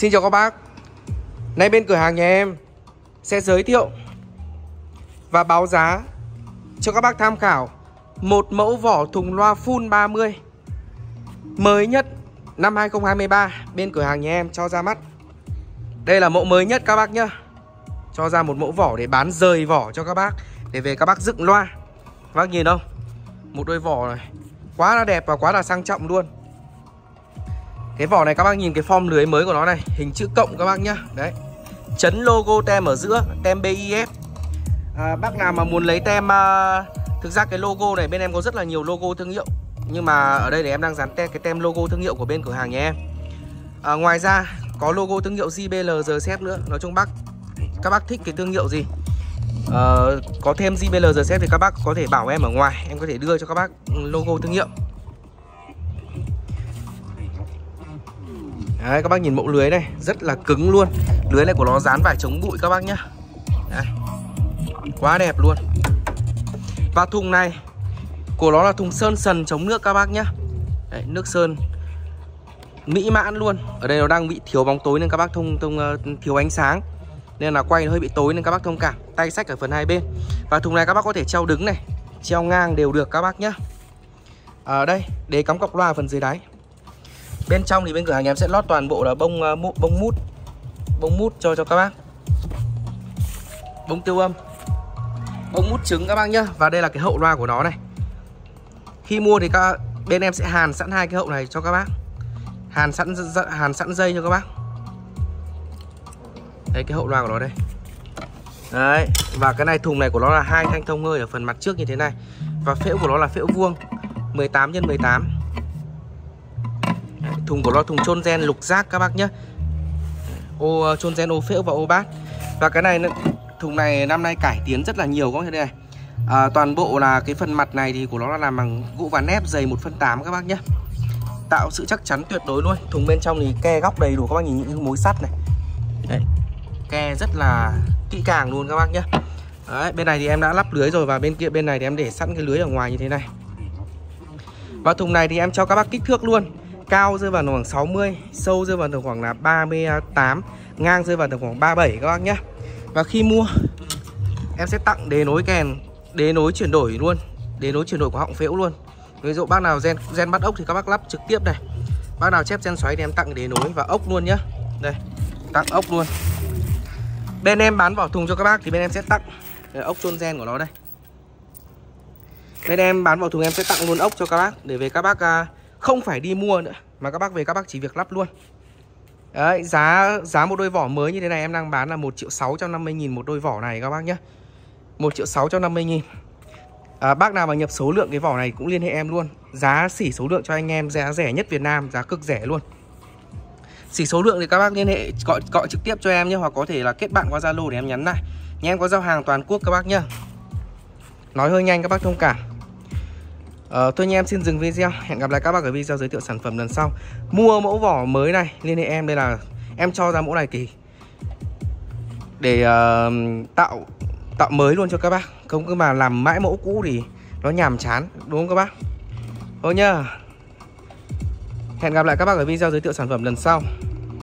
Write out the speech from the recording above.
Xin chào các bác. Nay bên cửa hàng nhà em Sẽ giới thiệu Và báo giá Cho các bác tham khảo Một mẫu vỏ thùng loa full 30 Mới nhất Năm 2023 Bên cửa hàng nhà em cho ra mắt. Đây là mẫu mới nhất các bác nhá. Cho ra một mẫu vỏ để bán rời vỏ cho các bác, Để về các bác dựng loa. Các bác nhìn không? Một đôi vỏ này Quá là đẹp và quá là sang trọng luôn cái vỏ này các bác nhìn cái form lưới mới của nó này Hình chữ cộng các bác nhá. Đấy. Chấn logo tem ở giữa Tem BIF à, Bác nào mà muốn lấy tem à, Thực ra cái logo này bên em có rất là nhiều logo thương hiệu. Nhưng mà ở đây để em đang dán tem, cái tem logo thương hiệu của bên cửa hàng nhà em. À, Ngoài ra có logo thương hiệu JBL xếp nữa. Nói chung bác Các bác thích cái thương hiệu gì? À, Có thêm JBL giờ thì các bác có thể bảo em ở ngoài. Em có thể đưa cho các bác logo thương hiệu. Đấy, các bác nhìn mẫu lưới này Rất là cứng luôn. Lưới này của nó dán vải chống bụi các bác nhá. Đấy. Quá đẹp luôn. Và thùng này Của nó là thùng sơn sần chống nước các bác nhá. Đấy, Nước sơn Mỹ mãn luôn. Ở đây nó đang bị thiếu bóng tối nên các bác thông, thông uh, thiếu ánh sáng. Nên là quay nó hơi bị tối nên các bác thông cảm. Tay sách ở phần hai bên. Và thùng này các bác có thể treo đứng này Treo ngang đều được các bác nhá. Ở đây để cắm cọc loa phần dưới đáy. Bên trong thì bên cửa hàng em sẽ lót toàn bộ là bông uh, bông mút. Bông mút cho cho các bác. Bông tiêu âm. Bông mút trứng các bác nhá. Và đây là cái hậu loa của nó này. Khi mua thì các bên em sẽ hàn sẵn hai cái hậu này cho các bác. Hàn sẵn hàn sẵn dây cho các bác. Đấy cái hậu loa của nó đây. Đấy Và cái này thùng này của nó là hai thanh thông hơi ở phần mặt trước như thế này. Và phễu của nó là phễu vuông. 18 x 18 Thùng của nó thùng chôn gen lục giác các bác nhé. Ô ờ, chôn gen ô phễu và ô bát. Và cái này thùng này năm nay cải tiến rất là nhiều các bác đây này. À, Toàn bộ là cái phần mặt này thì của nó là làm bằng gỗ ván ép dày 1 phân 8 các bác nhé. Tạo sự chắc chắn tuyệt đối luôn. Thùng bên trong thì ke góc đầy đủ các bác nhìn những mối sắt này. Đấy Ke rất là kỹ càng luôn các bác nhé. Đấy, bên này thì em đã lắp lưới rồi và bên kia bên này thì em để sẵn cái lưới ở ngoài như thế này. Và thùng này thì em cho các bác kích thước luôn Cao rơi vào khoảng 60 Sâu rơi vào tầm khoảng là 38 Ngang rơi vào tầm khoảng 37 các bác nhé. Và khi mua Em sẽ tặng đế nối kèn Đế nối chuyển đổi luôn Đế nối chuyển đổi của họng phễu luôn. Ví dụ bác nào gen, gen bắt ốc thì các bác lắp trực tiếp này. Bác nào chép gen xoáy thì em tặng đế nối và ốc luôn nhá Đây Tặng ốc luôn. Bên em bán vỏ thùng cho các bác thì bên em sẽ tặng ốc chôn gen của nó đây. Bên em bán vỏ thùng em sẽ tặng luôn ốc cho các bác Để về các bác uh, không phải đi mua nữa mà các bác về các bác chỉ việc lắp luôn. Đấy, giá giá một đôi vỏ mới như thế này em đang bán là 1 triệu 650 nghìn một đôi vỏ này các bác nhé. 1 triệu 650 nghìn. À, Bác nào mà nhập số lượng cái vỏ này cũng liên hệ em luôn. Giá xỉ số lượng cho anh em giá rẻ nhất Việt Nam Giá cực rẻ luôn. Xỉ số lượng thì các bác liên hệ gọi, gọi trực tiếp cho em nhé Hoặc có thể là kết bạn qua Zalo để em nhắn lại. Nhà em có giao hàng toàn quốc các bác nhé. Nói hơi nhanh các bác thông cảm. Uh, thôi nha em xin dừng video. Hẹn gặp lại các bác ở video giới thiệu sản phẩm lần sau. Mua mẫu vỏ mới này Liên hệ em đây là Em cho ra mẫu này kỳ Để uh, tạo tạo mới luôn cho các bác. Không cứ mà làm mãi mẫu cũ thì Nó nhàm chán đúng không các bác? Thôi nhá. Hẹn gặp lại các bác ở video giới thiệu sản phẩm lần sau.